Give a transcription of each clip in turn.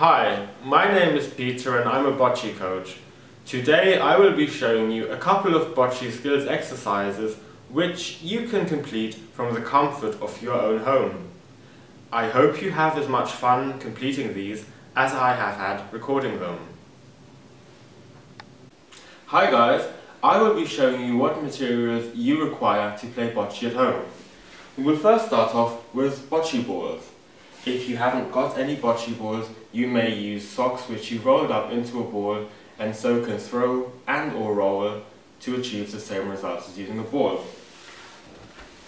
Hi, my name is Peter and I'm a boccia coach. Today I will be showing you a couple of boccia skills exercises which you can complete from the comfort of your own home. I hope you have as much fun completing these as I have had recording them. Hi guys, I will be showing you what materials you require to play boccia at home. We will first start off with boccia balls. If you haven't got any boccia balls, you may use socks which you rolled up into a ball and so can throw and or roll to achieve the same results as using a ball.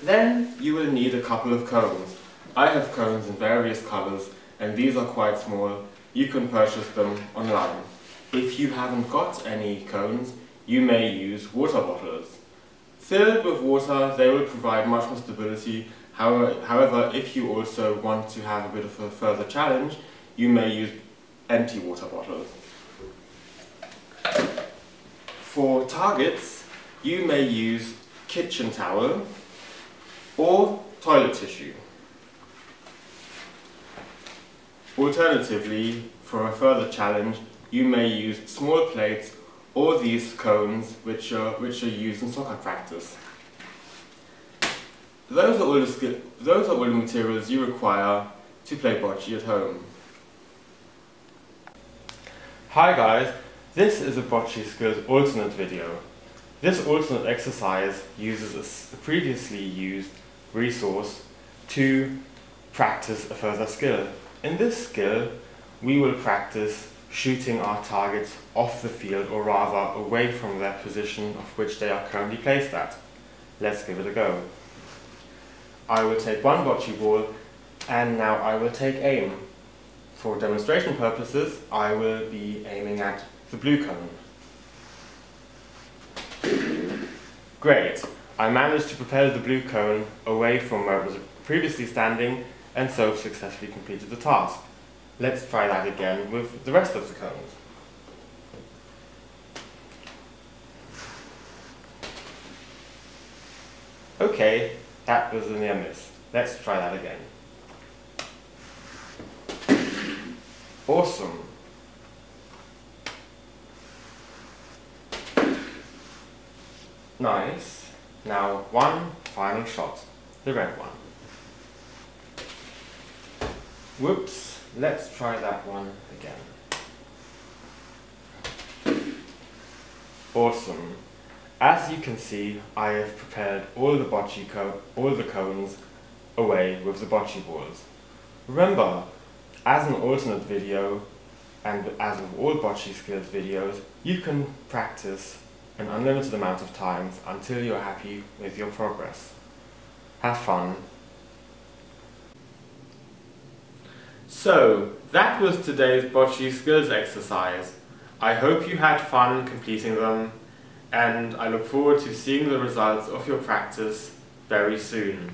Then you will need a couple of cones. I have cones in various colours and these are quite small. You can purchase them online. If you haven't got any cones, you may use water bottles. Filled with water, they will provide much more stability. However, if you also want to have a bit of a further challenge, you may use empty water bottles. For targets, you may use kitchen towel or toilet tissue. Alternatively, for a further challenge, you may use small plates or these cones which are, which are used in soccer practice. Those are, all the those are all the materials you require to play boccia at home. Hi guys, this is a boccia skills alternate video. This alternate exercise uses a previously used resource to practice a further skill. In this skill, we will practice shooting our targets off the field or rather away from their position of which they are currently placed at. Let's give it a go. I will take one boccia ball and now I will take aim. For demonstration purposes, I will be aiming at the blue cone. Great, I managed to propel the blue cone away from where it was previously standing and so successfully completed the task. Let's try that again with the rest of the cones. Okay, that was a near miss. Let's try that again. Awesome. Nice. Now one final shot, the red one. Whoops, let's try that one again. Awesome. As you can see, I have prepared all the boccia all the cones away with the boccia balls. Remember, as an alternate video, and as with all boccia skills videos, you can practice an unlimited amount of times until you're happy with your progress. Have fun So, that was today's boccia skills exercise. I hope you had fun completing them, and I look forward to seeing the results of your practice very soon.